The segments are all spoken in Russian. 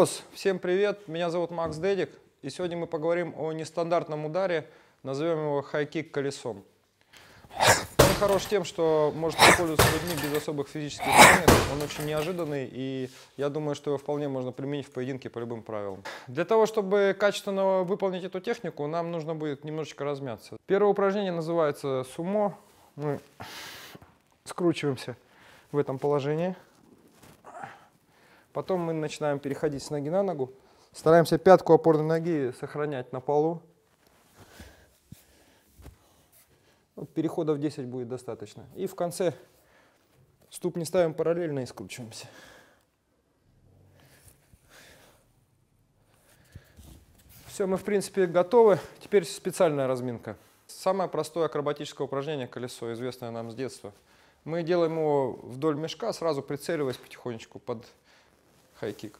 ОС, всем привет, меня зовут Макс Дедик, и сегодня мы поговорим о нестандартном ударе, назовем его хай-кик колесом. Он хорош тем, что может использоваться людьми без особых физических знаний, он очень неожиданный, и я думаю, что его вполне можно применить в поединке по любым правилам. Для того, чтобы качественно выполнить эту технику, нам нужно будет немножечко размяться. Первое упражнение называется сумо. Мы скручиваемся в этом положении. Потом мы начинаем переходить с ноги на ногу. Стараемся пятку опорной ноги сохранять на полу. Переходов 10 будет достаточно. И в конце ступни ставим параллельно и скручиваемся. Все, мы в принципе готовы. Теперь специальная разминка. Самое простое акробатическое упражнение колесо, известное нам с детства. Мы делаем его вдоль мешка, сразу прицеливаясь потихонечку под хай-кик.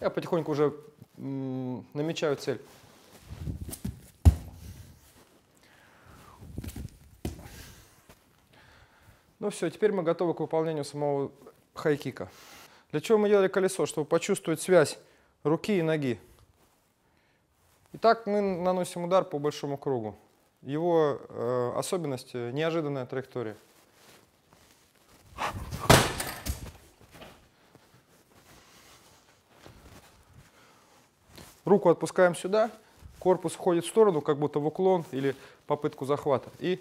Я потихоньку уже намечаю цель. Ну все, теперь мы готовы к выполнению самого хай-кика. Для чего мы делали колесо? Чтобы почувствовать связь руки и ноги. Итак, мы наносим удар по большому кругу. Его э, особенность – неожиданная траектория. Руку отпускаем сюда, корпус уходит в сторону, как будто в уклон или попытку захвата. И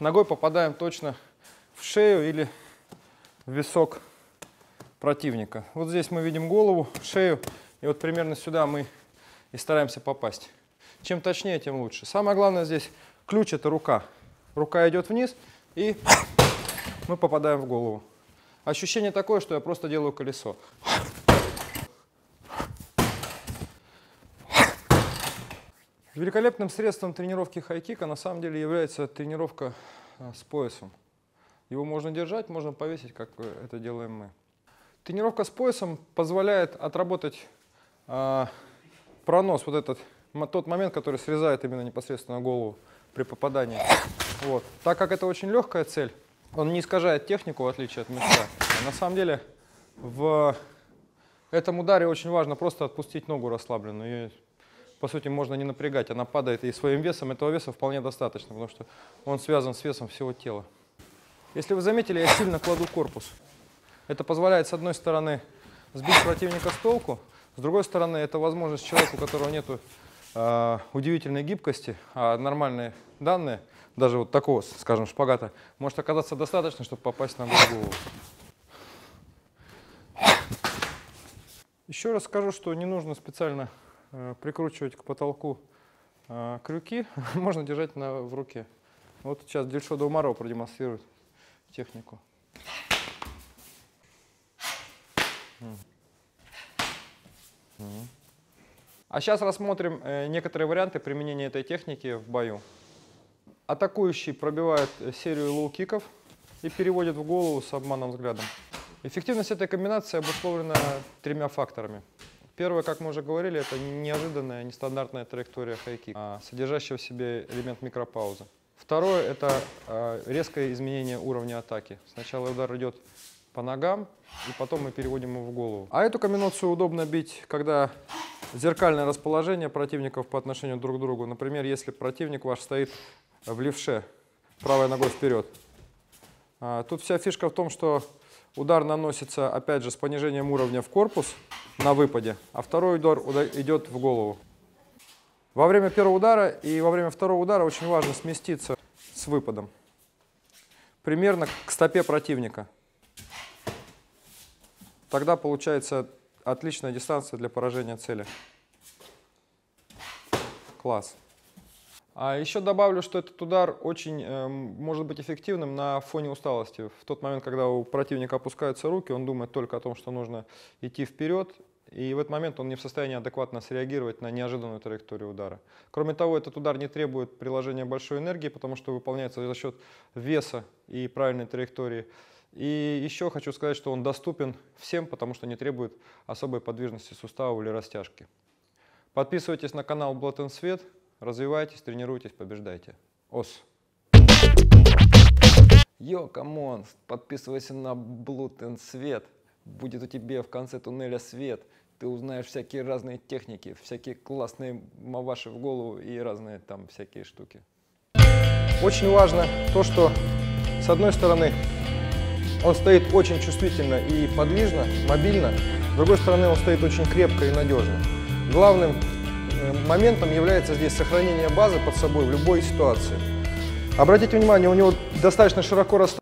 ногой попадаем точно в шею или в висок противника. Вот здесь мы видим голову, шею, и вот примерно сюда мы и стараемся попасть. Чем точнее, тем лучше. Самое главное здесь ключ это рука. Рука идет вниз и мы попадаем в голову. Ощущение такое, что я просто делаю колесо. Великолепным средством тренировки хайкика на самом деле является тренировка а, с поясом. Его можно держать, можно повесить, как это делаем мы. Тренировка с поясом позволяет отработать э, пронос вот этот тот момент, который срезает именно непосредственно голову при попадании. Вот. Так как это очень легкая цель, он не искажает технику, в отличие от мяча. На самом деле в этом ударе очень важно просто отпустить ногу расслабленную. Ее, по сути, можно не напрягать. Она падает, и своим весом этого веса вполне достаточно, потому что он связан с весом всего тела. Если вы заметили, я сильно кладу корпус. Это позволяет, с одной стороны, сбить противника с толку, с другой стороны, это возможность человеку, у которого нет э, удивительной гибкости, а нормальные данные, даже вот такого, скажем, шпагата, может оказаться достаточно, чтобы попасть на голову. Еще раз скажу, что не нужно специально э, прикручивать к потолку э, крюки, можно держать на, в руке. Вот сейчас Дильшод Умаров продемонстрирует технику. А сейчас рассмотрим э, некоторые варианты применения этой техники в бою. Атакующий пробивает э, серию лоу-киков и переводит в голову с обманным взглядом. Эффективность этой комбинации обусловлена тремя факторами. Первое, как мы уже говорили, это неожиданная, нестандартная траектория хайкик, содержащая в себе элемент микропаузы. Второе – это э, резкое изменение уровня атаки. Сначала удар идет по ногам, и потом мы переводим его в голову. А эту комбинацию удобно бить, когда зеркальное расположение противников по отношению друг к другу. Например, если противник ваш стоит в левше, правой ногой вперед. А, тут вся фишка в том, что удар наносится, опять же, с понижением уровня в корпус на выпаде, а второй удар идет в голову. Во время первого удара и во время второго удара очень важно сместиться с выпадом. Примерно к стопе противника. Тогда получается отличная дистанция для поражения цели. Класс. А еще добавлю, что этот удар очень э, может быть эффективным на фоне усталости. В тот момент, когда у противника опускаются руки, он думает только о том, что нужно идти вперед, и в этот момент он не в состоянии адекватно среагировать на неожиданную траекторию удара. Кроме того, этот удар не требует приложения большой энергии, потому что выполняется за счет веса и правильной траектории. И еще хочу сказать, что он доступен всем, потому что не требует особой подвижности сустава или растяжки. Подписывайтесь на канал Blood Свет, развивайтесь, тренируйтесь, побеждайте. ОС! Yo, come on, подписывайся на and Свет. Будет у тебя в конце туннеля свет. Ты узнаешь всякие разные техники, всякие классные маваши в голову и разные там всякие штуки. Очень важно то, что с одной стороны он стоит очень чувствительно и подвижно, мобильно, с другой стороны он стоит очень крепко и надежно. Главным э, моментом является здесь сохранение базы под собой в любой ситуации. Обратите внимание, у него достаточно широко расставлен